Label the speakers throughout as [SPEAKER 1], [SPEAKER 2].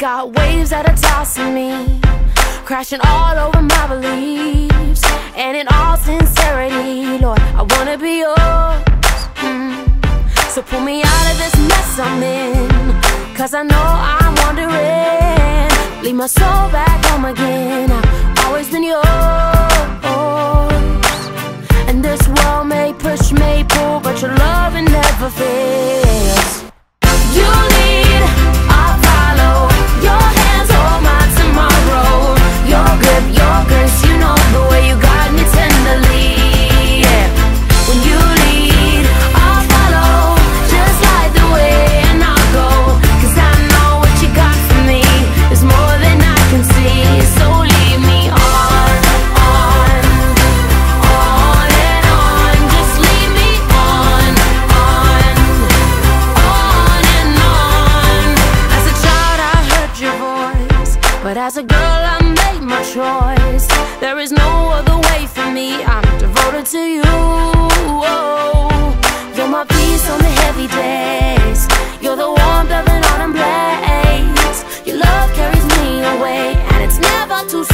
[SPEAKER 1] got waves that are tossing me, crashing all over my beliefs. And in all sincerity, Lord, I wanna be yours. Mm. So pull me out of this mess I'm in, cause I know I'm wandering. Leave my soul back home again. Girl, I made my choice. There is no other way for me. I'm devoted to you. Oh, you're my peace on the heavy days. You're the warmth of an autumn blaze. Your love carries me away, and it's never too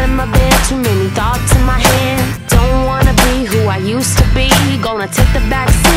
[SPEAKER 1] out of my bed. Too many thoughts in my head. Don't wanna be who I used to be. Gonna take the back seat